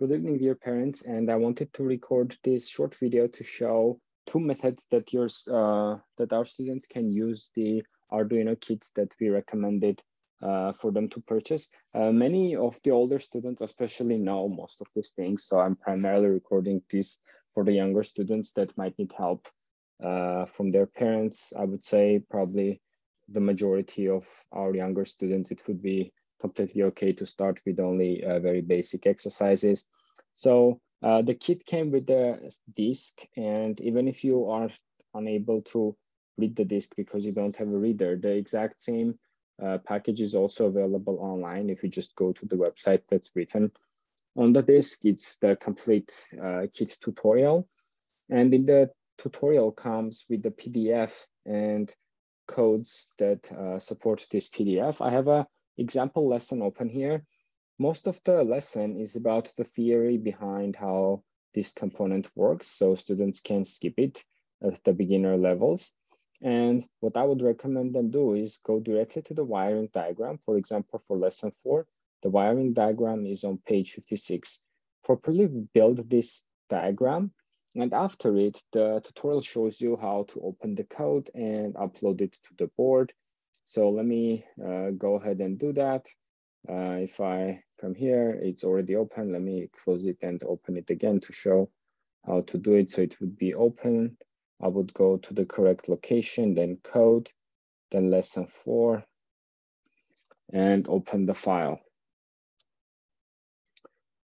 Good evening, dear parents. And I wanted to record this short video to show two methods that yours uh, that our students can use the Arduino kits that we recommended uh, for them to purchase. Uh, many of the older students especially know most of these things. So I'm primarily recording this for the younger students that might need help uh, from their parents. I would say probably the majority of our younger students, it would be completely okay to start with only uh, very basic exercises. So uh, the kit came with the disk and even if you are unable to read the disk because you don't have a reader, the exact same uh, package is also available online. If you just go to the website that's written on the disk, it's the complete uh, kit tutorial. And in the tutorial comes with the PDF and codes that uh, support this PDF. I have a example lesson open here. Most of the lesson is about the theory behind how this component works, so students can skip it at the beginner levels. And what I would recommend them do is go directly to the wiring diagram. For example, for lesson four, the wiring diagram is on page 56. Properly build this diagram. And after it, the tutorial shows you how to open the code and upload it to the board so let me uh, go ahead and do that. Uh, if I come here, it's already open. Let me close it and open it again to show how to do it. So it would be open. I would go to the correct location, then code, then lesson four, and open the file.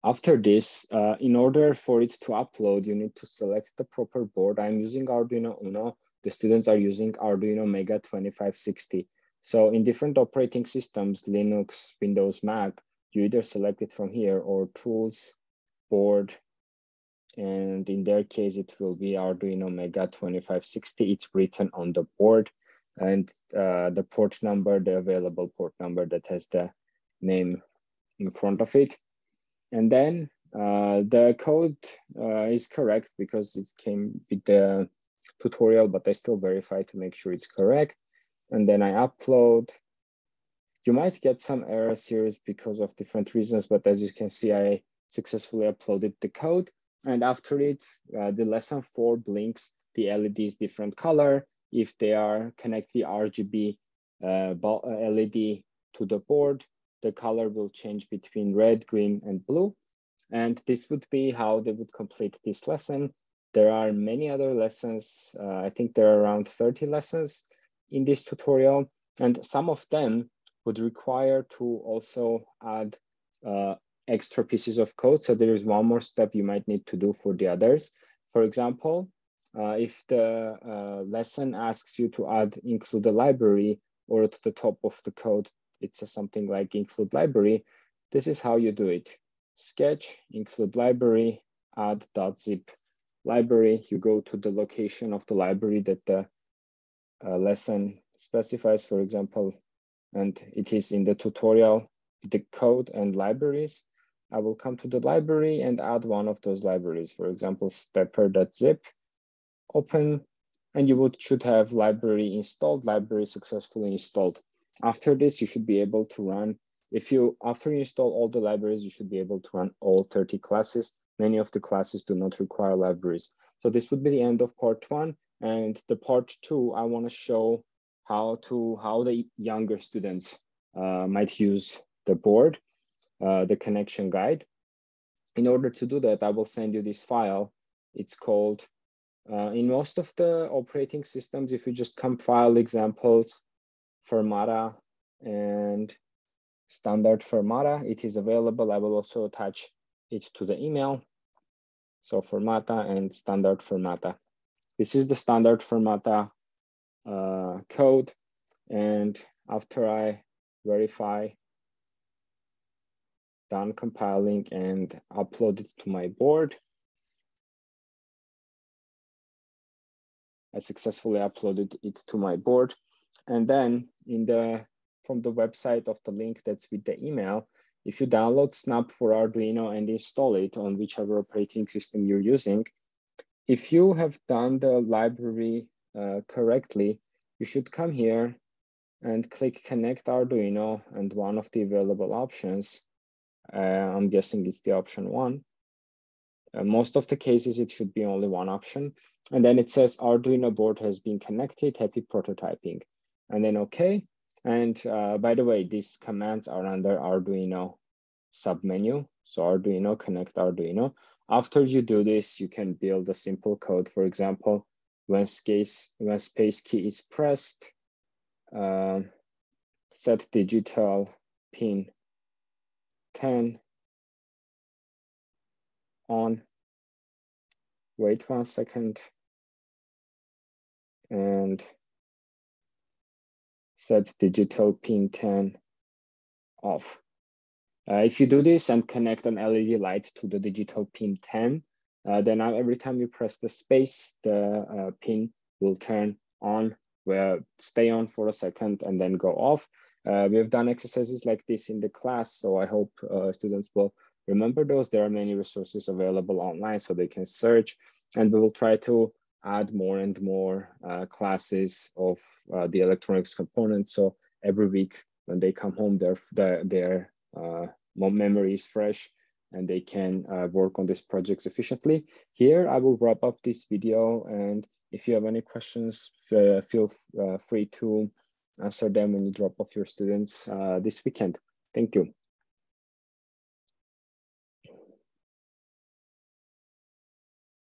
After this, uh, in order for it to upload, you need to select the proper board. I'm using Arduino Uno. The students are using Arduino Mega 2560. So in different operating systems, Linux, Windows, Mac, you either select it from here or tools, board, and in their case, it will be Arduino Mega 2560. It's written on the board and uh, the port number, the available port number that has the name in front of it. And then uh, the code uh, is correct because it came with the tutorial, but I still verify to make sure it's correct and then I upload. You might get some errors here because of different reasons, but as you can see, I successfully uploaded the code. And after it, uh, the lesson four blinks the LEDs different color. If they are connect the RGB uh, uh LED to the board, the color will change between red, green, and blue. And this would be how they would complete this lesson. There are many other lessons. Uh, I think there are around 30 lessons in this tutorial, and some of them would require to also add uh, extra pieces of code. So there is one more step you might need to do for the others. For example, uh, if the uh, lesson asks you to add include a library or at the top of the code, it says something like include library, this is how you do it. Sketch, include library, add .zip library. You go to the location of the library that the uh, lesson specifies, for example, and it is in the tutorial, the code and libraries. I will come to the library and add one of those libraries, for example, stepper.zip, open, and you would should have library installed, library successfully installed. After this, you should be able to run, if you, after you install all the libraries, you should be able to run all 30 classes. Many of the classes do not require libraries. So this would be the end of part one. And the part two, I want to show how to how the younger students uh, might use the board, uh, the connection guide. In order to do that, I will send you this file. It's called, uh, in most of the operating systems, if you just compile examples, Firmata and standard Firmata, it is available. I will also attach it to the email. So Firmata and standard Firmata. This is the standard Firmata uh, code. And after I verify, done compiling and upload it to my board, I successfully uploaded it to my board. And then in the from the website of the link that's with the email, if you download Snap4Arduino and install it on whichever operating system you're using, if you have done the library uh, correctly, you should come here and click connect Arduino and one of the available options, uh, I'm guessing it's the option one, Uh, most of the cases, it should be only one option. And then it says Arduino board has been connected, happy prototyping. And then okay. And uh, by the way, these commands are under Arduino submenu. So Arduino, connect Arduino. After you do this, you can build a simple code. For example, when space, when space key is pressed, uh, set digital pin 10 on. Wait one second. And set digital pin 10 off. Uh, if you do this and connect an LED light to the digital pin 10, uh, then every time you press the space, the uh, pin will turn on, will stay on for a second and then go off. Uh, we've done exercises like this in the class, so I hope uh, students will remember those. There are many resources available online so they can search and we will try to add more and more uh, classes of uh, the electronics components. So every week when they come home, their, their, their uh, memory is fresh and they can uh, work on these projects efficiently. Here, I will wrap up this video. And if you have any questions, feel uh, free to answer them when you drop off your students this weekend. Thank you.